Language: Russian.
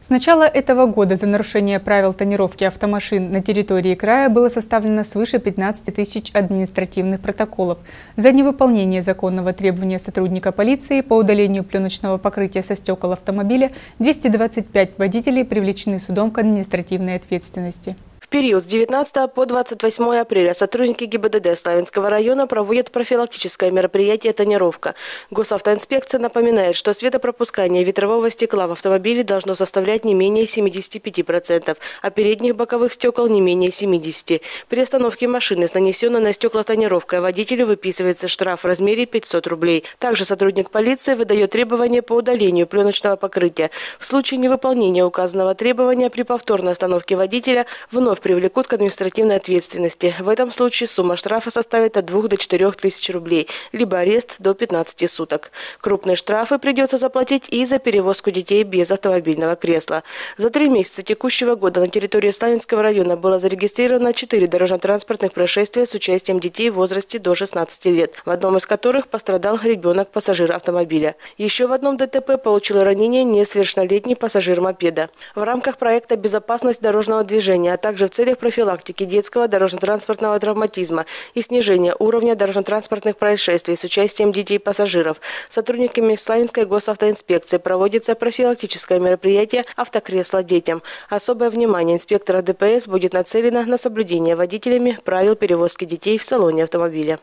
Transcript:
С начала этого года за нарушение правил тонировки автомашин на территории края было составлено свыше 15 тысяч административных протоколов. За невыполнение законного требования сотрудника полиции по удалению пленочного покрытия со стекол автомобиля 225 водителей привлечены судом к административной ответственности период с 19 по 28 апреля сотрудники ГИБДД Славянского района проводят профилактическое мероприятие «Тонировка». Госавтоинспекция напоминает, что светопропускание ветрового стекла в автомобиле должно составлять не менее 75%, а передних боковых стекол не менее 70%. При остановке машины с нанесенной на стекла тонировкой водителю выписывается штраф в размере 500 рублей. Также сотрудник полиции выдает требования по удалению пленочного покрытия. В случае невыполнения указанного требования при повторной остановке водителя вновь привлекут к административной ответственности. В этом случае сумма штрафа составит от 2 до 4 тысяч рублей, либо арест до 15 суток. Крупные штрафы придется заплатить и за перевозку детей без автомобильного кресла. За три месяца текущего года на территории Славянского района было зарегистрировано 4 дорожно-транспортных происшествия с участием детей в возрасте до 16 лет, в одном из которых пострадал ребенок-пассажир автомобиля. Еще в одном ДТП получил ранение несовершеннолетний пассажир мопеда. В рамках проекта «Безопасность дорожного движения», а также в целях профилактики детского дорожно-транспортного травматизма и снижения уровня дорожно-транспортных происшествий с участием детей-пассажиров сотрудниками Славянской госавтоинспекции проводится профилактическое мероприятие «Автокресло детям». Особое внимание инспектора ДПС будет нацелено на соблюдение водителями правил перевозки детей в салоне автомобиля.